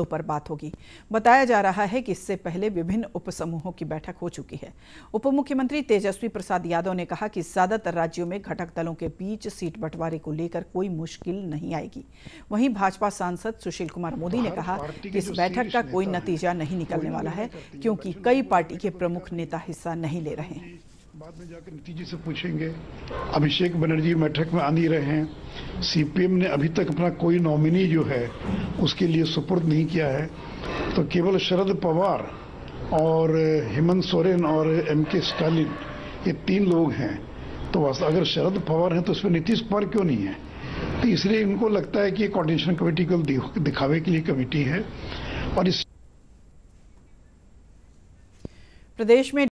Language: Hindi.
मुद्दों पर बात होगी। बताया जा रहा है कि इससे पहले विभिन्न उपसमूहों की बैठक हो चुकी है। उप मुख्यमंत्री तेजस्वी प्रसाद यादव ने कहा कि ज़्यादातर राज्यों में घटक दलों के बीच सीट बंटवारे को लेकर कोई मुश्किल नहीं आएगी। वहीं भाजपा सांसद सुशील कुमार मोदी ने कहा कि इस बैठक का कोई नतीजा नहीं निकलने वाला है क्योंकि कई पार्टी के प्रमुख नेता हिस्सा नहीं ले रहे हैं। बाद में जाकर नतीजे से पूछेंगे। अभिषेक बनर्जी बैठक में आ नहीं रहे हैं। सीपीएम ने अभी तक अपना कोई नॉमिनी जो है, उसके लिए सुपुर्द नहीं किया है। तो केवल शरद पवार और हेमंत सोरेन और एम के स्टालिन ये तीन लोग हैं। तो अगर शरद पवार हैं तो उसमें नीतीश कुमार क्यों नहीं है? तो इसलिए इनको लगता है कि कोऑर्डिनेशन कमेटी को दिखावे के लिए कमेटी है। और इस प्रदेश में